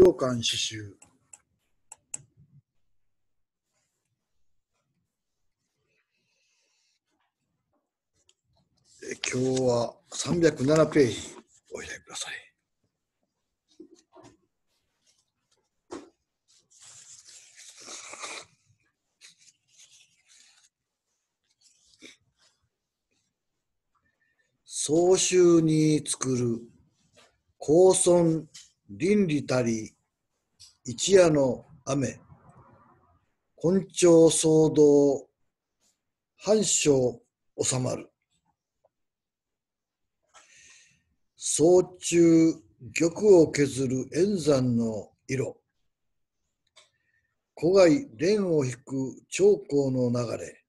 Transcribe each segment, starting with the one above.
良寛刺繍え今日は307ページお開きください。総集に作る高村倫理たり一夜の雨根性騒動繁盛収まる。早中玉を削る円山の色。古外蓮を引く長江の流れ。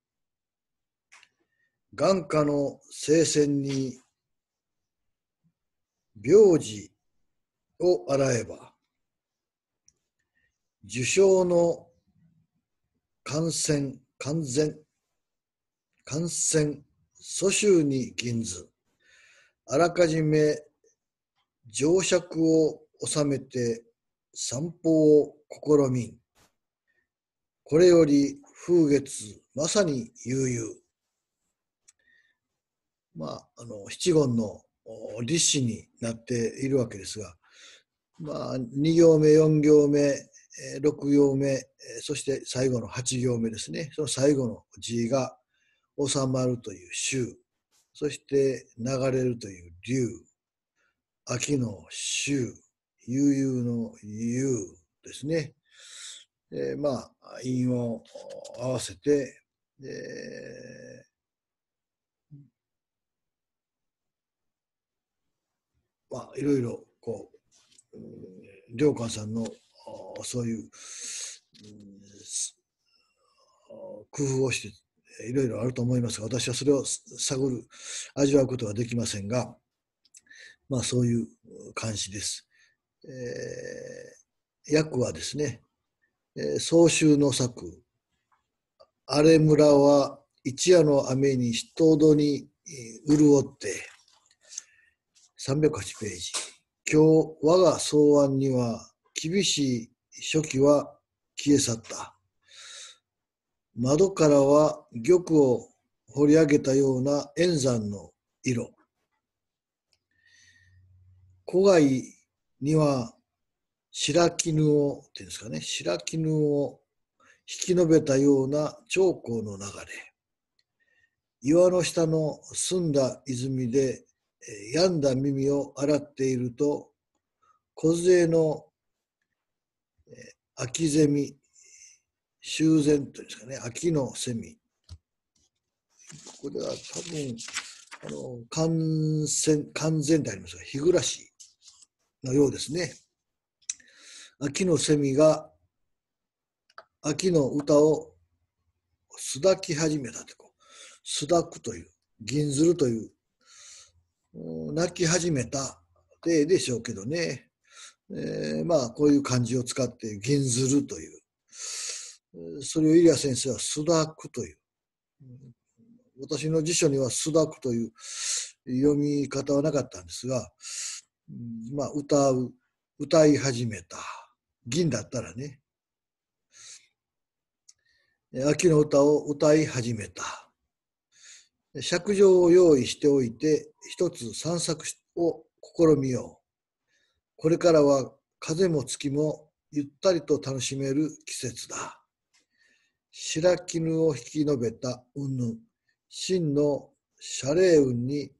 眼下の聖戦に病児を洗えば受賞の感染完全感染蘇州に銀ずあらかじめ上尺を収めて散歩を試みん。これより風月まさに悠々。まああの七言の立志になっているわけですがまあ2行目4行目6行目そして最後の8行目ですね。その最後の字が収まるという週。そして流れるという流。秋の秋悠々の悠ですね、え、まあ韻を合わせて、えー、まあいろいろこう良寛さんのそういう、工夫をしていろいろあると思いますが私はそれを探る味わうことはできませんがまあそういう監視です。えー、訳はですね、えー、総集の作「荒れ村は一夜の雨に人戸に潤って」308ページ「今日我が草案には厳しい初期は消え去った」窓からは玉を掘り上げたような円山の色。古外には白絹を、っていうんですかね、白絹を引き延べたような長江の流れ。岩の下の澄んだ泉で病んだ耳を洗っていると、梢の秋ゼミ修繕というんですかね、秋のセミ。ここでは多分、あの、完全、完全でありますが、日暮らしのようですね。秋のセミが、秋の歌をすだき始めたとこう、すだくという、銀ずるという、泣き始めたででしょうけどね。えー、まあ、こういう漢字を使って、銀ずるという、それをイリア先生はスダクという。私の辞書にはスダクという読み方はなかったんですが、まあ、歌う、歌い始めた。銀だったらね。秋の歌を歌い始めた。尺状を用意しておいて、一つ散策を試みよう。これからは風も月もゆったりと楽しめる季節だ。白絹を引き延べた云々、真の謝礼運に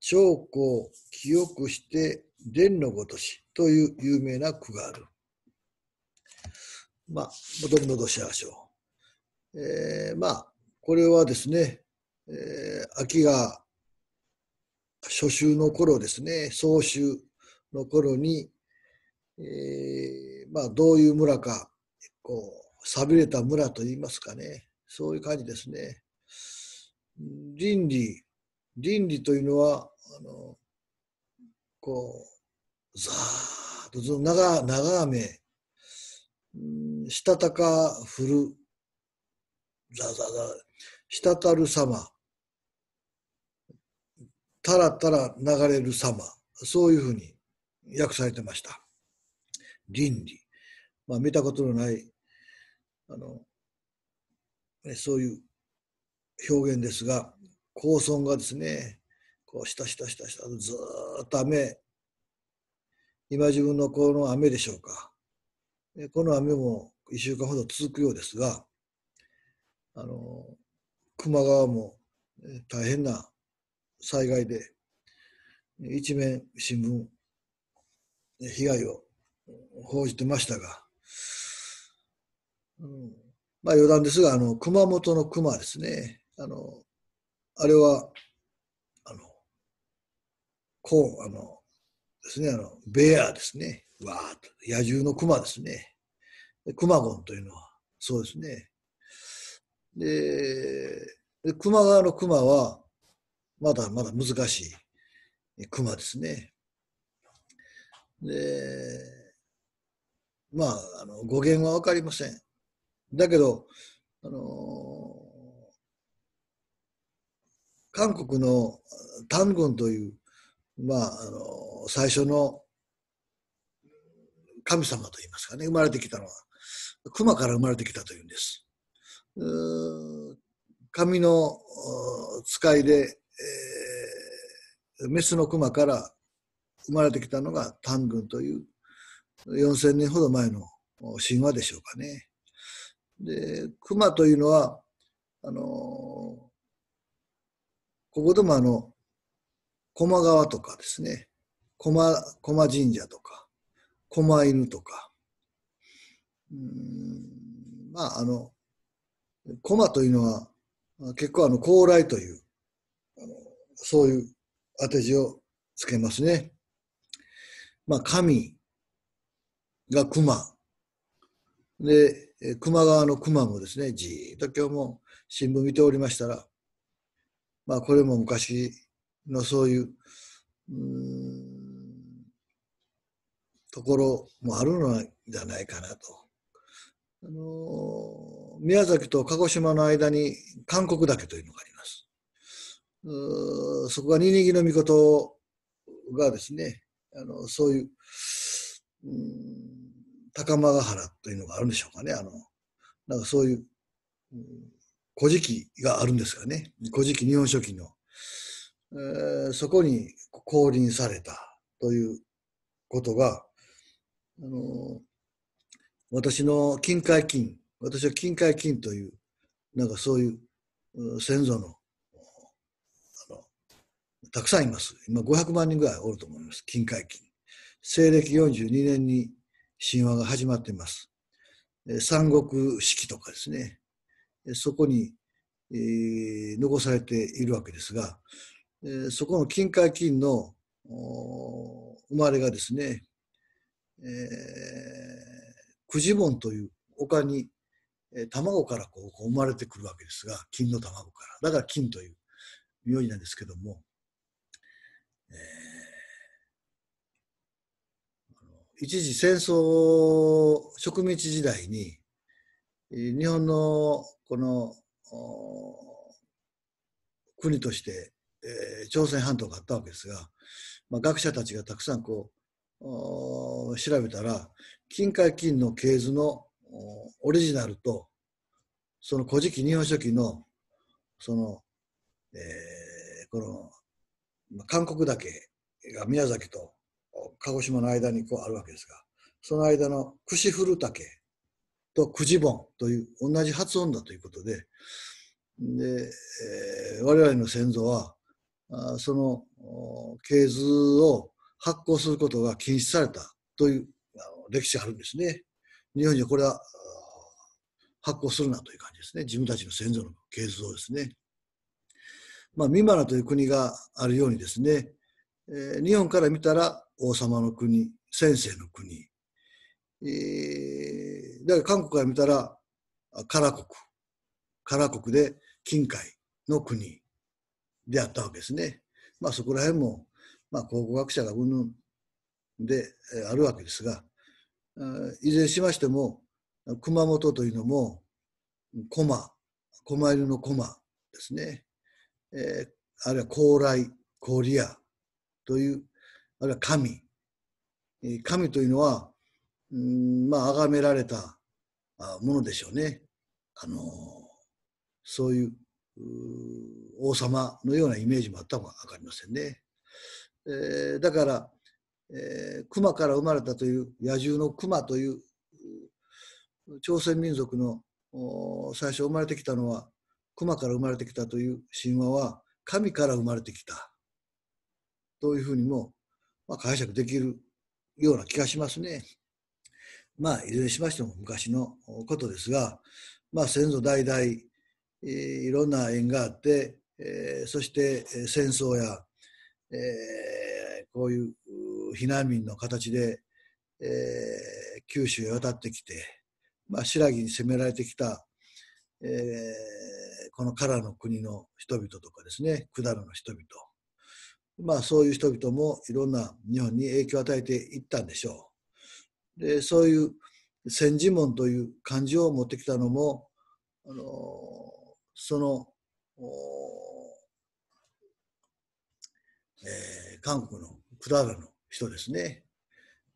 長江清くして蓮のごとしという有名な句がある。まあ、戻り戻しましょう。えー、まあ、これはですね、えー、秋が初秋の頃ですね、総秋の頃に、えー、まあ、どういう村か、こう、寂れた村といいますかね、そういう感じですね。倫理、倫理というのは、あの、こう、ざーっとず長長雨、したたか降る、ざざざ、滴る様、たらたら流れる様、そういうふうに訳されてました。倫理、まあ、見たことのないあの、そういう表現ですが高村がですねこうしたしたしたしたとずっと雨。今自分のこの雨でしょうか。この雨も1週間ほど続くようですがあの球磨川も大変な災害で一面新聞被害を報じてましたが、うん、まあ余談ですがあの熊本の熊ですね。あのあれはあのこうあのですねあのベアですね。わーっと野獣の熊ですね。熊ゴンというのはそうですね。で球磨川の熊はまだまだ難しい熊ですね。で、まあ、あの語源は分かりません。だけど、あの韓国の単軍という、まあ、あの最初の神様といいますかね、生まれてきたのは、熊から生まれてきたというんです。神の使いで、えー、メスの熊から生まれてきたのが単軍という4000年ほど前の神話でしょうかね。で熊というのはあのここでもあの駒川とかですね駒駒神社とか駒犬とかうんまああの駒というのは結構あの高麗というそういう当て字をつけますね。まあ神が熊で熊川の熊もですねじーっと今日も新聞見ておりましたらまあこれも昔のそういううところもあるのじゃないかなと。あの宮崎と鹿児島の間に韓国岳というのがあります。そこがニニギの御事がですね、あのそういう、うん、高間ヶ原というのがあるんでしょうかね。あのなんかそういう、うん、古事記があるんですがね。古事記日本書紀の、えー、そこに降臨されたということが、あの私の近海金私は近海金という、なんかそういう先祖の、たくさんいます。今500万人ぐらいおると思います。近海金。西暦42年に神話が始まっています。三国式とかですね。そこに、えー、残されているわけですが、え、そこの近海金の生まれがですね、えー、九時門という丘にえ卵からこう生まれてくるわけですが金の卵からだから金という名字なんですけども、えー、一時戦争植民地時代に日本のこの国として、えー、朝鮮半島があったわけですが、まあ、学者たちがたくさんこう調べたら金塊金の系図のオリジナルとその古事記日本書紀のその、えー、この韓国岳が宮崎と鹿児島の間にこうあるわけですがその間の串古岳と久慈盆という同じ発音だということでで、えー、我々の先祖はあその系図を発行することが禁止されたという歴史があるんですね。日本にはこれは発行するなという感じですね。自分たちの先祖の系図をですね。まあ、ミマラという国があるようにですね、えー、日本から見たら王様の国、先生の国、えー、だから韓国から見たら唐国、唐国で近海の国であったわけですね。まあそこら辺も、まあ考古学者がうんぬんであるわけですが、いずれしましても熊本というのも駒狛犬の駒ですね、えー、あるいは高麗高利アというあるいは神神というのはうんまあ崇められたものでしょうね。あのそういう王様のようなイメージもあったかも分かりませんね。えー、だから、えー、熊から生まれたという野獣の熊という朝鮮民族の最初生まれてきたのは熊から生まれてきたという神話は神から生まれてきたというふうにも、まあ、解釈できるような気がしますね。まあいずれにしましても昔のことですが、まあ、先祖代々いろんな縁があって、えー、そして戦争や、えー、こういう避難民の形で、えー、九州へ渡ってきて、まあ、新羅に攻められてきた、えー、この唐の国の人々とかですね百済の人々まあそういう人々もいろんな日本に影響を与えていったんでしょう。でそういう千字文という漢字を持ってきたのもあのその、えー、韓国の百済の人ですね。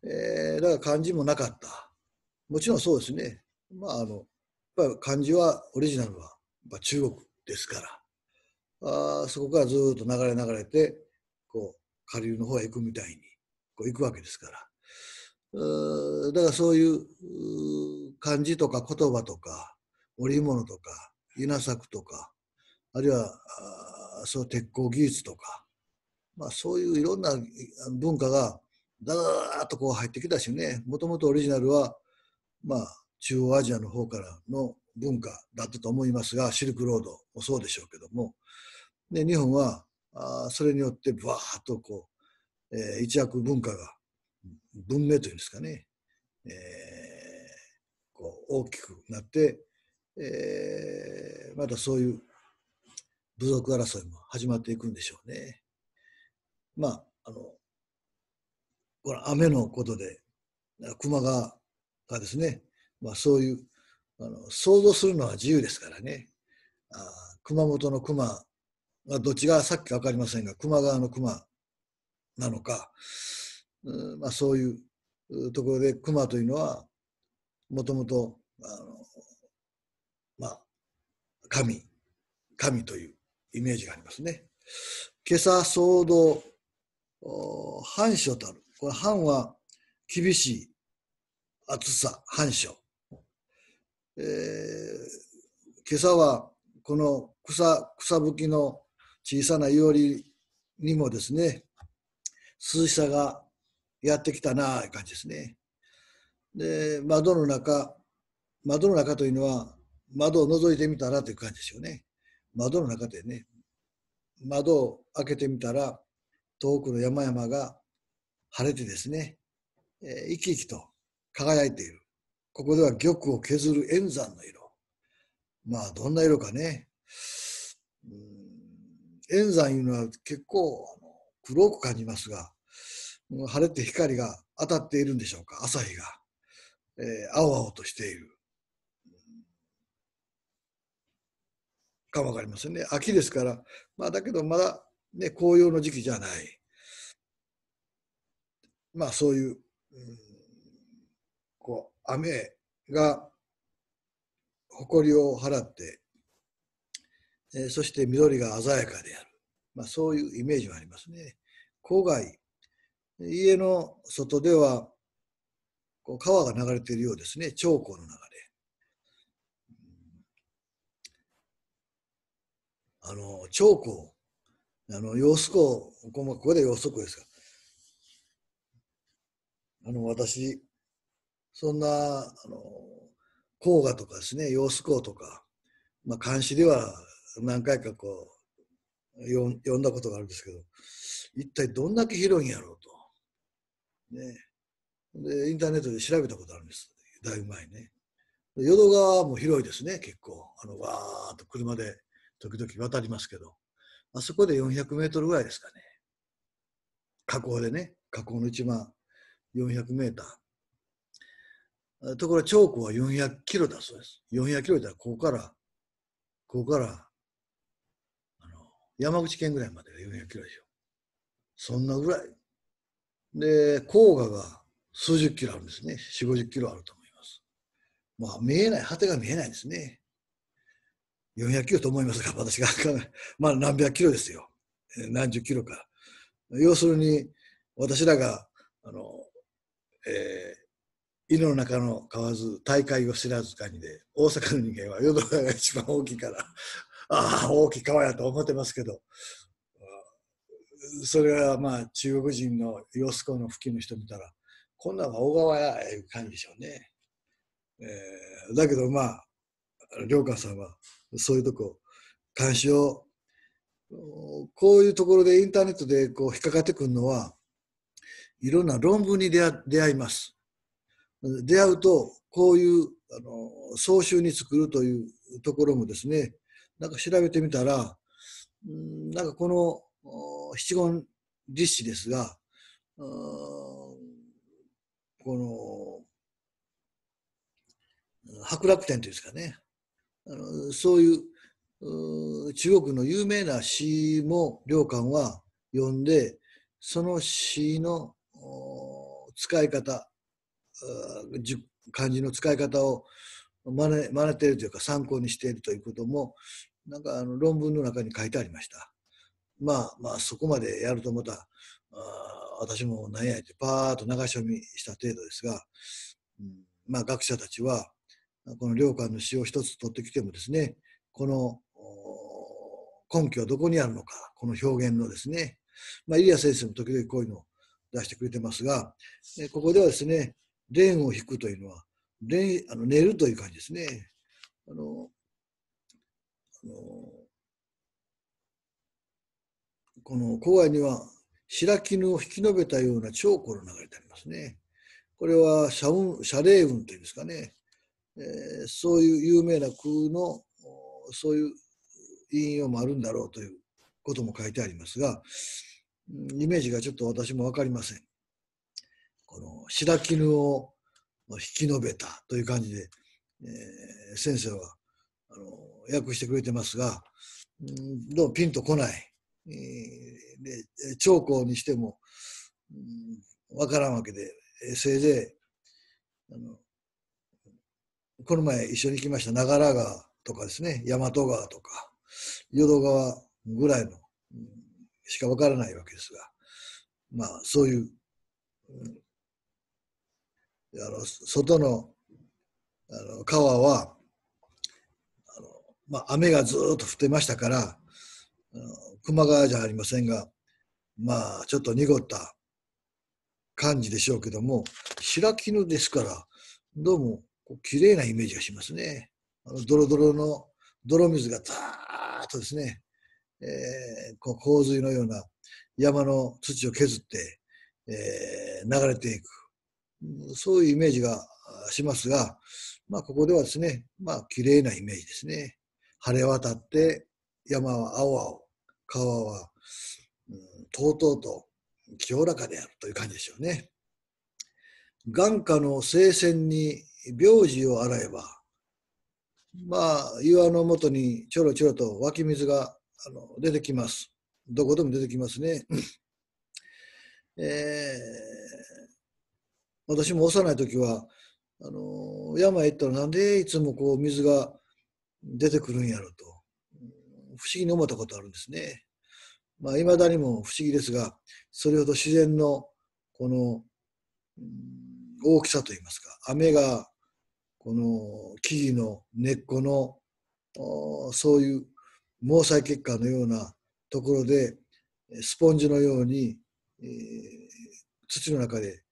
えー、だから漢字もなかった。もちろんそうですね。まああのやっぱり漢字はオリジナルはやっぱ中国ですからあそこからずっと流れ流れてこう下流の方へ行くみたいにこう行くわけですからう。だからそういう漢字とか言葉とか織物とか稲作とかあるいはそう鉄鋼技術とか、まあ、そういういろんな文化がだーっとこう入ってきたしねもともとオリジナルは、まあ、中央アジアの方からの文化だったと思いますがシルクロードもそうでしょうけどもで日本はあそれによってバーッとこう、えー、一躍文化が文明というんですかね、えー、こう大きくなってえー、またそういう部族争いも始まっていくんでしょうね。まあ、あの、この雨のことで、熊川がですね、まあそういう、あの想像するのは自由ですからね。あ熊本の熊がどっちがさっき分かりませんが、熊川の熊なのか、うんまあ、そういうところで熊というのは、もともとあのまあ、神、神というイメージがありますね。今朝騒動、反書たる。これ反は厳しい暑さ、反書。えー、今朝はこの草、草吹きの小さないおりにもですね、涼しさがやってきたなあいう感じですね。で、窓の中、窓の中というのは窓を覗いてみたらという感じですよね。窓の中でね、窓を開けてみたら、遠くの山々が晴れてですね、えー、生き生きと輝いている。ここでは玉を削る円山の色。まあ、どんな色かね。円山いうのは結構黒く感じますが、晴れて光が当たっているんでしょうか、朝日が。えー、青々としている。かもわかりませんね。秋ですから、まあ、だけどまだ、ね、紅葉の時期じゃない。まあそういう、うん、こう雨が誇りを払って、えー、そして緑が鮮やかである。まあそういうイメージがありますね。郊外、家の外ではこう川が流れているようですね。長江の流れ。あの、長江、あの、揚子湖、ここここで揚子湖ですか。あの、私、そんな、あの、黄河とかですね、揚子江とか、まあ、監視では何回かこう、読んだことがあるんですけど、一体どんだけ広いんやろうと。ね。で、インターネットで調べたことあるんです。だいぶ前ね。淀川も広いですね、結構。あの、わーっと車で時々渡りますけど、あそこで400メートルぐらいですかね。河口でね、河口の一番400メーター。ところ長江は400キロだそうです。400キロだったら、ここから、ここから、あの、山口県ぐらいまでが400キロでしょ。そんなぐらい。で、黄河が数十キロあるんですね。4、50キロあると思います。まあ、見えない、果てが見えないですね。400キロと思いますが、私が。まあ、何百キロですよ。何十キロか。要するに、私らが、あの、えー、井の中の蛙、大海を知らずかにで、大阪の人間は淀川が一番大きいから、ああ、大きい川やと思ってますけど、それはまあ中国人の様子この付近の人見たら、こんなんは小川やいう感じでしょうね。えー、だけどまあ、良寛さんはそういうとこ、監視を、こういうところでインターネットでこう引っかかってくるのは、いろんな論文に出会います。出会うと、こういうあの総集に作るというところもですね、なんか調べてみたら、んなんかこの七言律詩ですが、この白楽天というんですかね、あのそういう中国の有名な詩も良寛は読んで、その詩の使い方、漢字の使い方を真似真似ているというか参考にしているということも、なんかあの論文の中に書いてありました。まあまあそこまでやるとまた、あ私も何やってパーッと流し読みした程度ですが、うん、まあ学者たちは、この良寛の詩を一つ取ってきてもですね、この根拠はどこにあるのか、この表現のですね、まあ、イリア先生も時々こういうのを出してくれてますが、ここではですね、蓮を引くというのは、蓮あの寝るという感じですね。あのあのこの郊外には白絹を引き延べたような長江の流れてありますね。これは謝雲謝霊雲というんですかね、えー、そういう有名な空のそういう引用もあるんだろうということも書いてありますが、イメージがちょっと私も分かりません。この白絹を引き延べたという感じで、えー、先生はあの訳してくれてますが、うん、どうピンとこない。えー、で長江にしても、うん、分からんわけで、えー、せいぜいあのこの前一緒に行きました長良川とかですね大和川とか淀川ぐらいの、うん、しか分からないわけですがまあそういう、うん、あの外のあの川はあの、まあ、雨がずっと降ってましたから球磨川じゃありませんがまあちょっと濁った感じでしょうけども白絹ですからどうも綺麗なイメージがしますね。あのドロドロの泥水がザーッとですね、えー、こう洪水のような山の土を削って、えー、流れていく、そういうイメージがしますが、まあ、ここではですね、まあ、綺麗なイメージですね。晴れ渡って山は青々、川は、うん、とうとうと清らかであるという感じでしょうね。眼下の聖戦に病児を洗えば、まあ、岩のもとにちょろちょろと湧き水があの出てきます。どこでも出てきますね。えー、私も幼い時は、あの山へ行ったらなんでいつもこう水が出てくるんやろと、不思議に思ったことあるんですね。まあ、未だにも不思議ですが、それほど自然のこの、大きさといいますか、雨がこの木々の根っこのそういう毛細血管のようなところでスポンジのように、えー、土の中で、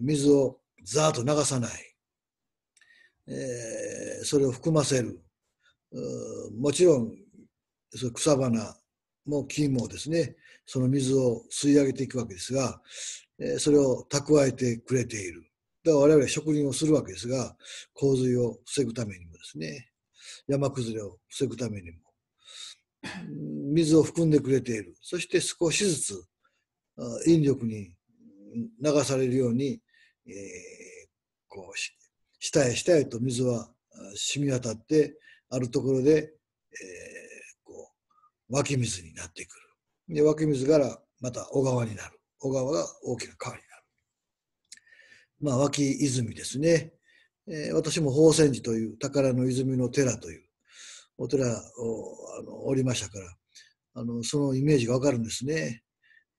水をザーッと流さない、えー、それを含ませる。もちろん草花も木もですね。その水を吸い上げていくわけですが、えー、それを蓄えてくれている。だから我々植林をするわけですが、洪水を防ぐためにもですね、山崩れを防ぐためにも、水を含んでくれている。そして少しずつ引力に流されるように、えー、こう下へ下へと水は染み渡って、あるところで、えー、こう湧き水になってくる。で湧き水からまた小川になる。小川が大きな川になる。まあ、脇泉ですね。えー、私も宝泉寺という宝の泉の寺というお寺をあのおりましたから、あのそのイメージがわかるんですね。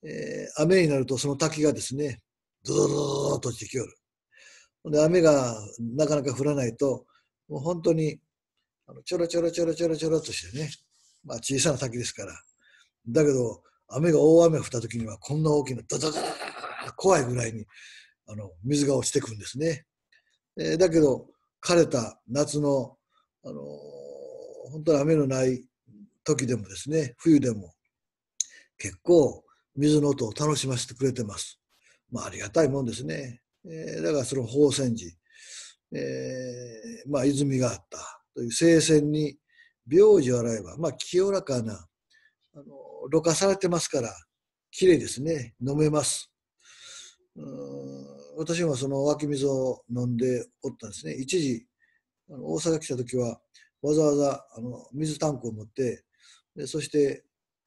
えー、雨になるとその滝がですね、ドドドドドと落ちてきよる。で雨がなかなか降らないと、もう本当にあのちょろちょろちょろちょろちょろとしてね、まあ、小さな滝ですから。だけど、雨が大雨降った時にはこんな大きなドドドド怖いぐらいにあの水が落ちてくるんですね。えー、だけど、枯れた夏の、あのー、本当に雨のない時でもですね、冬でも結構水の音を楽しませてくれてます。まあ、ありがたいもんですね。えー、だからその宝泉寺、えー、まあ、泉があったという聖泉に病児を洗えば、まあ、清らかな、あの、ろ過されてますから、きれいですね。飲めます。うん私もその湧き水を飲んでおったんですね。一時、あの大阪来た時は、わざわざあの水タンクを持って、でそして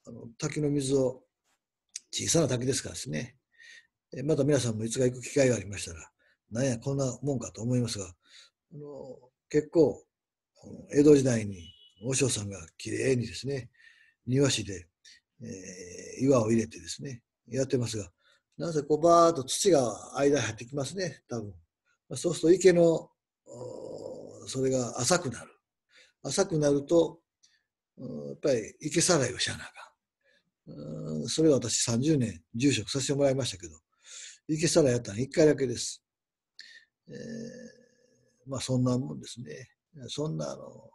あの滝の水を、小さな滝ですからですね、また皆さんもいつか行く機会がありましたら、なんや、こんなもんかと思いますが、あの結構、江戸時代に和尚さんがきれいにですね、庭師で、えー、岩を入れてですね、やってますが、なぜこうバーッと土が間に入ってきますね、多分。そうすると池の、それが浅くなる。浅くなると、やっぱり池さらいをしゃなあかん。それは私30年住職させてもらいましたけど、池さらやったの1回だけです。えー、まあそんなもんですね。そんなあの、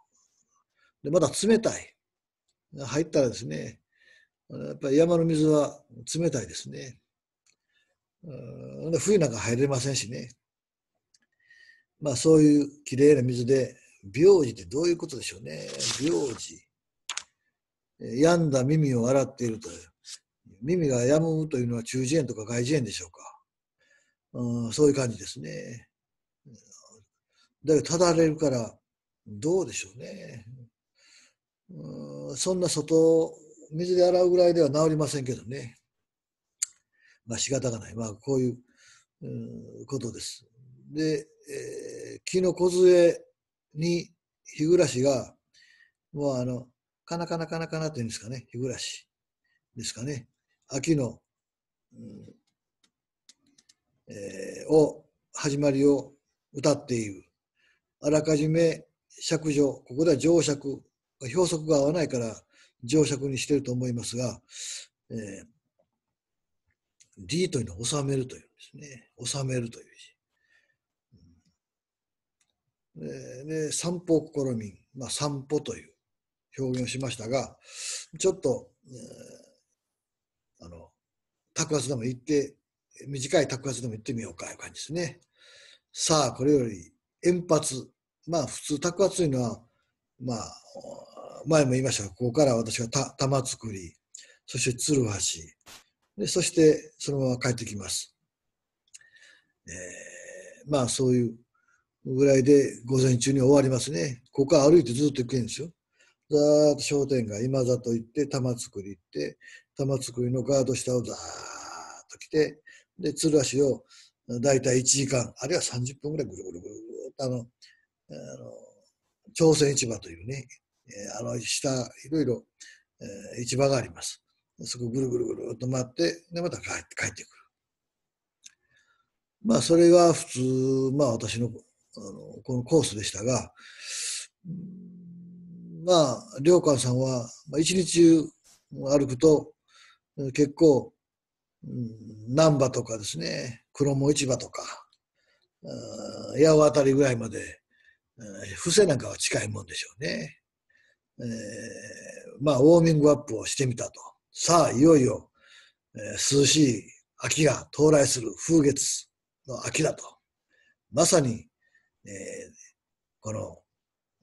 でまだ冷たい。入ったらですね、やっぱり山の水は冷たいですね。冬なんか入れませんしね。まあそういうきれいな水で、病児ってどういうことでしょうね。病児。病んだ耳を洗っていると。耳が病むというのは中耳炎とか外耳炎でしょうか。うん、そういう感じですね。だけど、ただれるから、どうでしょうね。うん、そんな外、水で洗うぐらいでは治りませんけどね。まあ仕方がない。まあこういう、うん、ことです。で、えー、木の梢に日暮らしが、もうあの、カナカナカナカナって言うんですかね、日暮らしですかね。秋の、うんえー、を、始まりを歌っている。あらかじめ尺状、ここでは上尺、表則が合わないから上尺にしてると思いますが、えー、D というのは収めるというんですね。収めるという字。で、で散歩試み、まあ、散歩という表現をしましたが、ちょっと、えー、あの、卓圧でも行って、短い卓圧でも行ってみようかという感じですね。さあ、これより、円髪。まあ、普通、卓圧というのは、まあ、前も言いましたが、ここから私が玉作り、そして鶴橋、でそしてそのまま帰ってきます。えー、まあそういうぐらいで午前中に終わりますね。ここから歩いてずっと行くんですよ。ざーっと商店街、今里行って、玉造り行って、玉造りのガード下をざーっと来て、で、鶴橋をだいたい1時間、あるいは30分ぐらいぐるぐるぐるとあの、あの、朝鮮市場というね、あの下、いろいろ、えー、市場があります。そこぐるぐるぐるっと回って、で、また帰って帰ってくる。まあ、それが普通、まあ、私のあのこのコースでしたが、うんまあ、良寛さんは、まあ、一日中歩くと、結構、難波とかですね、黒門市場とか、八尾あたりぐらいまで、布施なんかは近いもんでしょうね。えー、まあ、ウォーミングアップをしてみたと。さあ、いよいよ、えー、涼しい秋が到来する風月の秋だと。まさに、えー、この、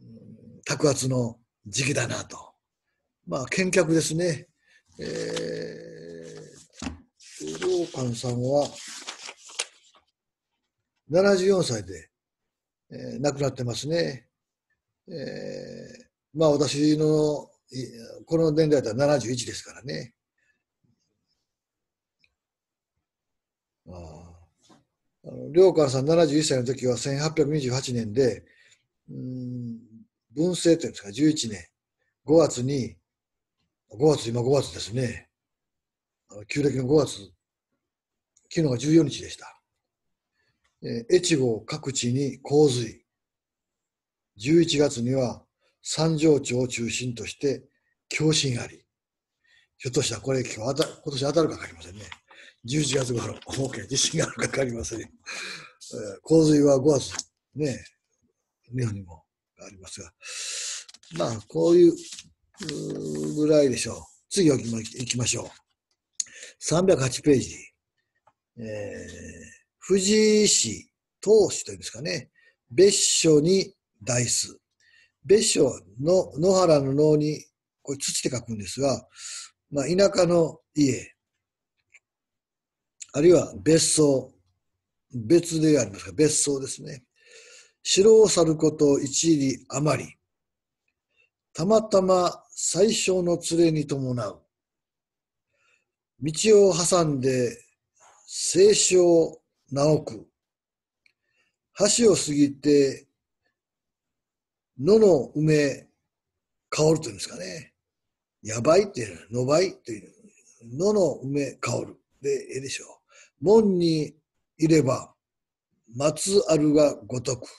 うん、卓圧の時期だなと。まあ、見客ですね。えー、武道館さんは、74歳で、えー、亡くなってますね。えー、まあ私のこの年代だったら71ですからね。ああの良寛さん71歳の時は1828年で、うん文政というんですか、11年、5月に、5月、今5月ですね、旧暦の5月、昨日が14日でした。え、越後各地に洪水。11月には三条町を中心として共振あり。ひょっとしたらこれ今日今年当たるか分かりませんね。11月頃、OK、地震があるか分かりません。えー、洪水は5月、ね、日本にもありますが。まあ、こういうぐらいでしょう。次行きましょう。308ページ。えー藤井氏、当氏というんですかね、別所に大須。別所の野原の能に、これ土って書くんですが、まあ、田舎の家、あるいは別荘、別でありますが、別荘ですね。城を去ること一里余り、たまたま最小の連れに伴う。道を挟んで、清少直く、橋を過ぎて、野の梅香るというんですかね。やばいっていうの、野いという、野の梅香るでええでしょう。門にいれば、松あるがごとく、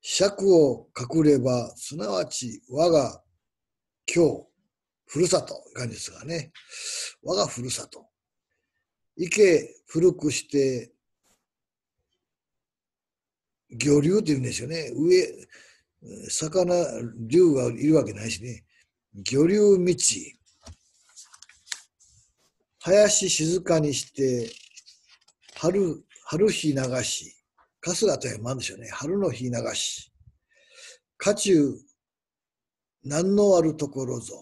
尺を隠れば、すなわち我が今日、ふるさと、感じですがね。我がふるさと。池古くして魚流って言うんですよね。上、魚、竜がいるわけないしね。魚流道。林静かにして、春、春日流し。春日というもあるんでしょうね。春の日流し。家中、何のあるところぞ。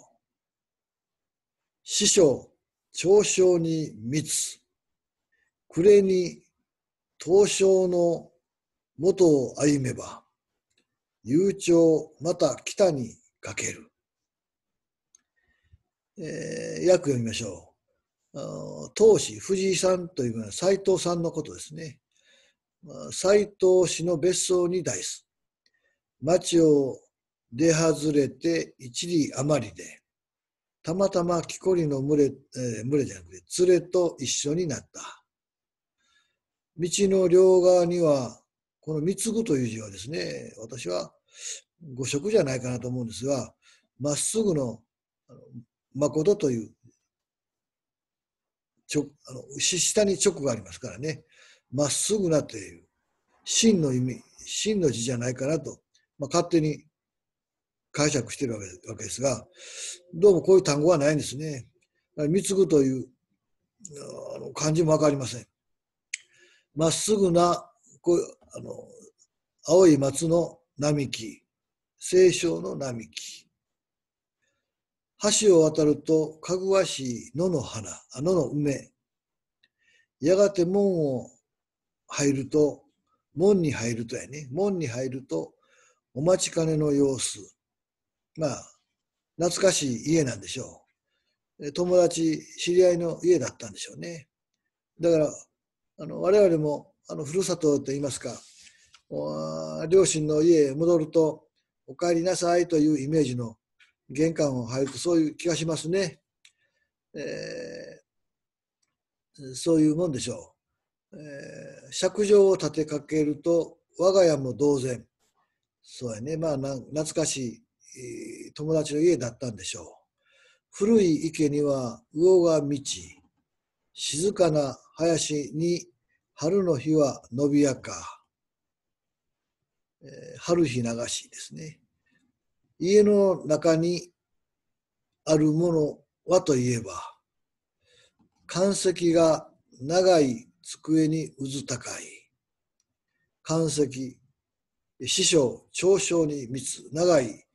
師匠、長小に密。暮れに、東証の元を歩めば、悠長また北にかける。えー、訳読みましょう。当氏、藤井さんというのは斎藤さんのことですね。斎藤氏の別荘に大す。町を出外れて一里余りで、たまたま木こりの群れ、えー、群れじゃなくて、連れと一緒になった。道の両側にはこの貢ぐという字はですね、私は誤色じゃないかなと思うんですが、まっすぐの誠というちょあの下に直がありますからね、まっすぐなという真の意味、真の字じゃないかなと、まあ、勝手に解釈しているわけですが、どうもこういう単語はないんですね。貢ぐというあの漢字もわかりません。まっすぐな、こうあの、青い松の並木、清少の並木。橋を渡ると、かぐわしい野の花、野の梅。やがて門を入ると、門に入るとやね、門に入ると、お待ちかねの様子。まあ、懐かしい家なんでしょう。友達、知り合いの家だったんでしょうね。だから、あの我々もあのふるさとといいますか、両親の家へ戻ると、お帰りなさいというイメージの玄関を入るとそういう気がしますね。えー、そういうもんでしょう。えー、尺状を立てかけると、我が家も同然。そうやね。まあ、懐かしい友達の家だったんでしょう。古い池には魚が満ち、静かな林に春の日は伸びやか。えー、春日流しですね。家の中にあるものはといえば、岩石が長い机にうず高い。岩石、師匠、長小に密、長い、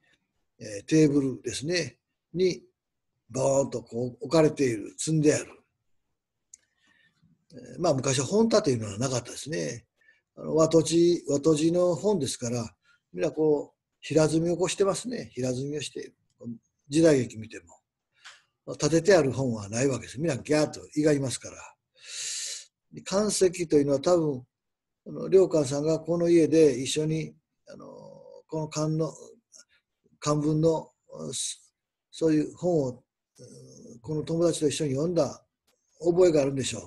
えー、テーブルですね、に、バーンとこう置かれている、積んである。えまあ昔は本立ていうのはなかったですね。あの和土地、和土地の本ですから、みんなこう、平積みを起こしてますね。平積みをして、時代劇見ても。立ててある本はないわけです。みんなギャーと胃がいますから。岩石というのは多分、あの良寛さんがこの家で一緒にあのこの漢の漢文のそういう本をこの友達と一緒に読んだ覚えがあるんでしょう。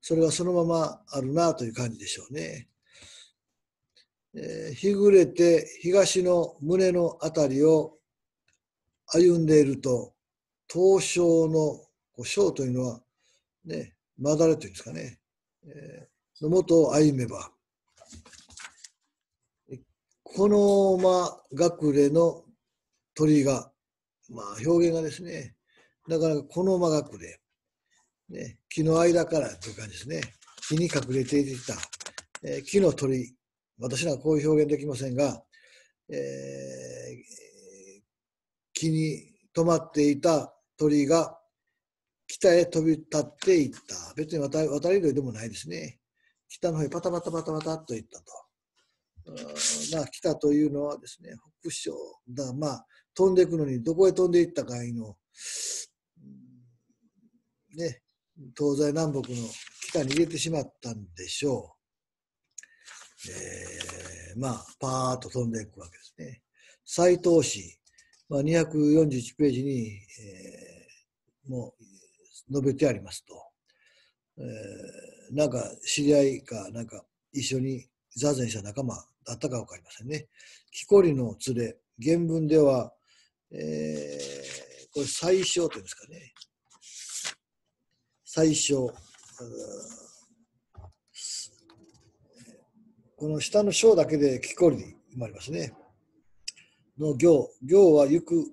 それはそのままあるなという感じでしょうね。えー、日暮れて東の胸のあたりを歩んでいると、東証の章というのは、ね、まだれというんですかね、のもとを歩めば、このま隠れの鳥が、まあ表現がですね、だからこのま隠れ、ね、木の間からという感じですね。木に隠れていた、えー、木の鳥、私はこういう表現できませんが、えー、木に止まっていた鳥が北へ飛び立っていった。別に渡り鳥でもないですね。北の方へパタパタパタパタっと行ったと。まあ、北というのはですね、北昇だ、まあ、飛んでいくのにどこへ飛んでいったかいの、ね、東西南北の北に入れてしまったんでしょう。えー、まあ、パーッと飛んでいくわけですね。斎藤氏、まあ、241ページに、えー、もう述べてありますと、えー、なんか知り合いか、なんか一緒に座禅した仲間だったか分かりませんね。木こりの連れ、原文では、えー、これ最小というんですかね。最小。この下の章だけで木こりに生まれますね。の行。行は行く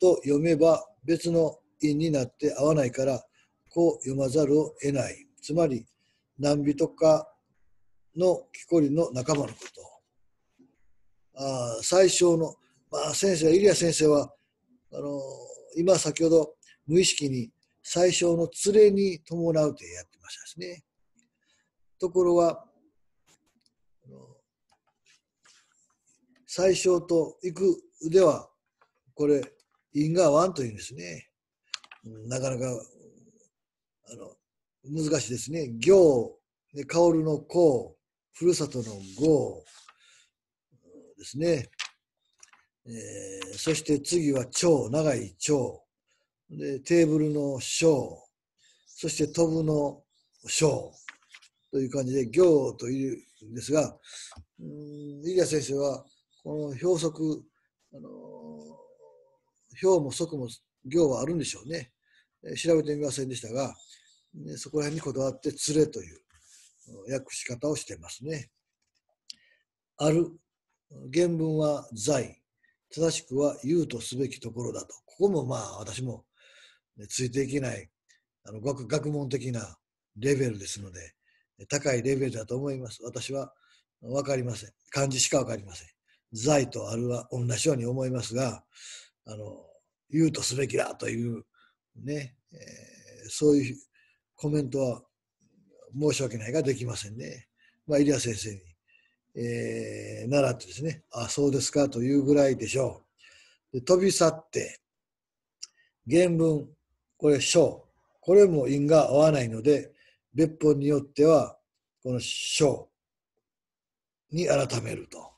と読めば別の因になって合わないから、こう読まざるを得ない。つまり、何人かの木こりの仲間のこと。あ最小の、まあ、先生、イリア先生は、あの今先ほど無意識に最小の連れに伴うとやってましたですね。ところが、最小と行くでは、これ、因が合わんというんですね。なかなか、あの、難しいですね。行、香るの香、ふるさとの号、ですね。えー、そして次は蝶、長い蝶。で、テーブルの章。そして飛ぶの章。という感じで、行というんですが、うん、イリア先生は、この表則、あの表も則も行はあるんでしょうね。調べてみませんでしたが、ね、そこら辺にこだわって、連れという訳し方をしてますね。ある原文は在、正しくは言うとすべきところだと。ここもまあ私も、ね、ついていけないあの学学問的なレベルですので、高いレベルだと思います。私は分かりません。漢字しか分かりません。在とあるは同じように思いますが、あの言うとすべきだというね、えー、そういうコメントは申し訳ないができませんね。まあ、イリア先生にえー、習ってですね、あ、そうですかというぐらいでしょう。で飛び去って、原文、これ章、これも因が合わないので、別本によっては、この章に改めると。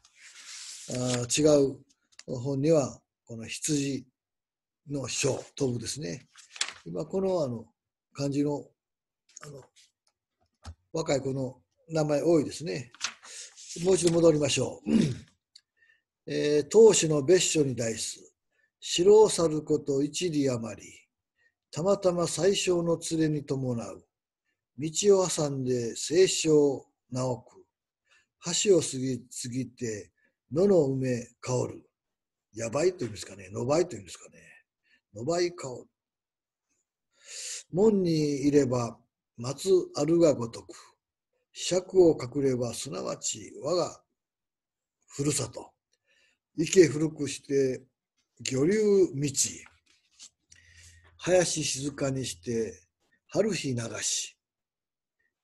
あ違う本には、この羊の章、飛ぶですね。今、このあの漢字のあの若い子の名前多いですね。もう一度戻りましょう。えー、当主の別所に対す、城を去ること一里余り、たまたま最小の連れに伴う、道を挟んで清少直く、橋を過ぎ過ぎて野の梅香る、やばいというんですかね、のばいというんですかね、のばい香る。門にいれば松あるがごとく、尺を隠ればすなわち我がふるさと。池古くして魚流道。林静かにして春日流し。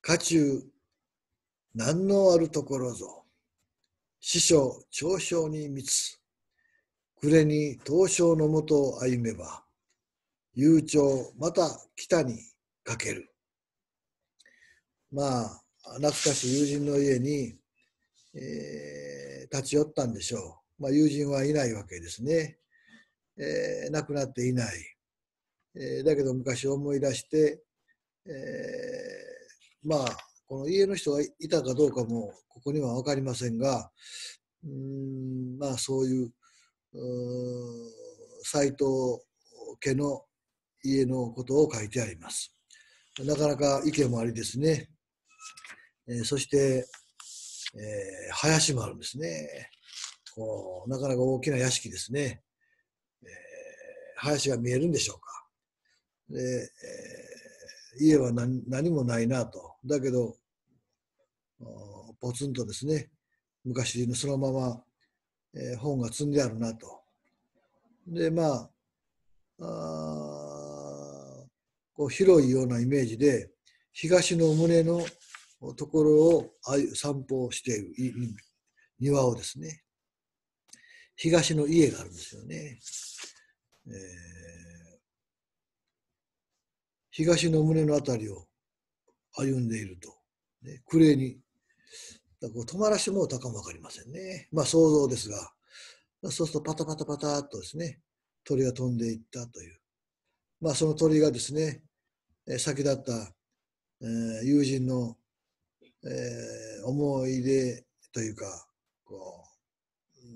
家中何のあるところぞ。師匠長将に密。暮れに東証のもとを歩めば悠長また北にかける。まあ懐かしい友人の家にえー、立ち寄ったんでしょう。まあ、友人はいないわけですね。えー、亡くなっていない。えー、だけど昔思い出して、えー、まあ、この家の人がいたかどうかもここには分かりませんが、うんまあそういう斎藤家の家のことを書いてあります。なかなか意見もありですね。え、そして、え、林もあるんですね。こうなかなか大きな屋敷ですね。え、林が見えるんでしょうか。で、え、家は何何もないなと。だけど、ポツンとですね、昔のそのまま、えー、本が積んであるなと。で、まあ、あこう広いようなイメージで、東の胸のところを散歩している庭をですね、東の家があるんですよね。えー、東の胸のあたりを歩んでいると。ね、クレにだこう止まらしてもうたかも分かりませんね。まあ想像ですが、そうするとパタパタパタっとですね、鳥が飛んでいったという。まあその鳥がですね、先立った、えー、友人の、えー、思い出というか、こう、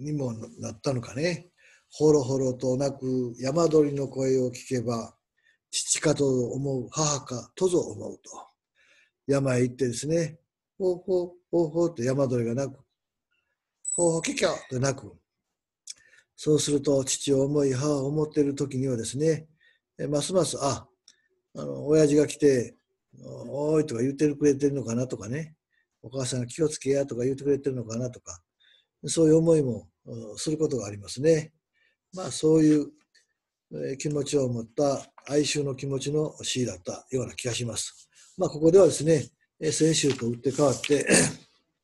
うん、にもなったのかね。ほろほろとなく山鳥の声を聞けば、父かと思う、母かとぞ思うと。山へ行ってですね、ほうほうほうほうって山鳥が鳴く。ほうほうききょと鳴く。そうすると、父を思い、母を思っている時にはですね、ますます、あ、あの、親父が来て、おいとか言ってくれてるのかなとかね、お母さんが気をつけやとか言ってくれてるのかなとか、そういう思いもすることがありますね。まあ、そういう気持ちを持った哀愁の気持ちの詩だったような気がします。まあ、ここではですね、先週と打って変わって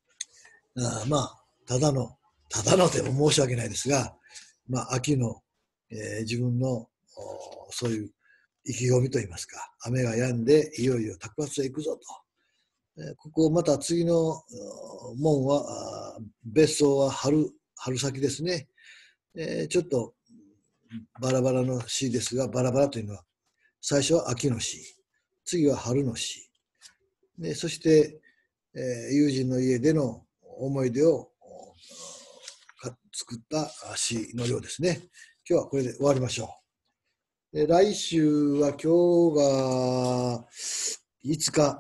あまあ、ただの、ただのでも申し訳ないですが、まあ、秋の、えー、自分のそういう意気込みといいますか、雨が止んで、いよいよ卓発へ行くぞと。ここまた次の門は、別荘は春、春先ですね。え、ちょっとバラバラの詩ですが、バラバラというのは、最初は秋の詩。次は春の詩。でそして、え、友人の家での思い出を作った詩のようですね。今日はこれで終わりましょう。来週は今日が5日、